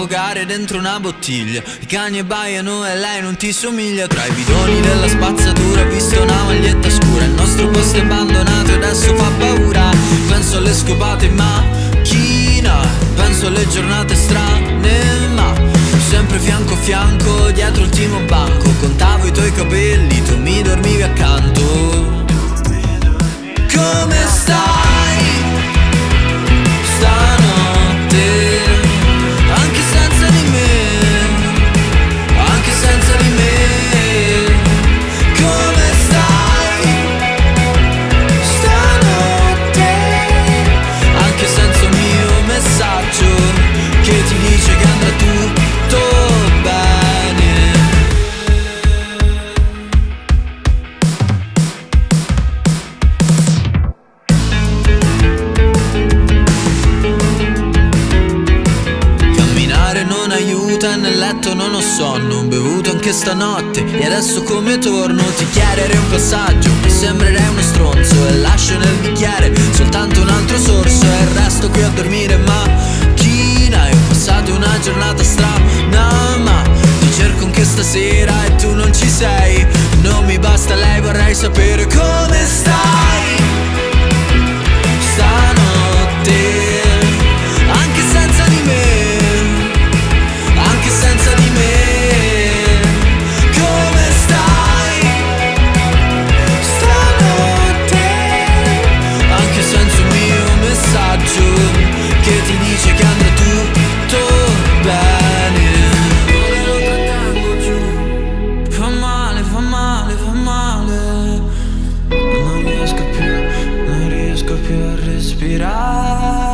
affogare dentro una bottiglia. I cani baiano e lei non ti somiglia. Tra i bidoni della spazzatura ho visto una maglietta scura. Il nostro posto è abbandonato e adesso fa paura scopate in macchina Penso alle giornate strane ma Sempre fianco a fianco dietro il ultimo banco Contavo i tuoi capelli, tu mi dormivi accanto letto non ho sonno Ho bevuto anche stanotte. E adesso come torno? Ti chiederei un passaggio, mi sembrerei uno stronzo. E lascio nel bicchiere soltanto un altro sorso. E resto qui a dormire in macchina E ho passato una giornata strana Ma ti cerco anche stasera e tu non ci sei. Non mi basta lei, vorrei sapere come stai respirar.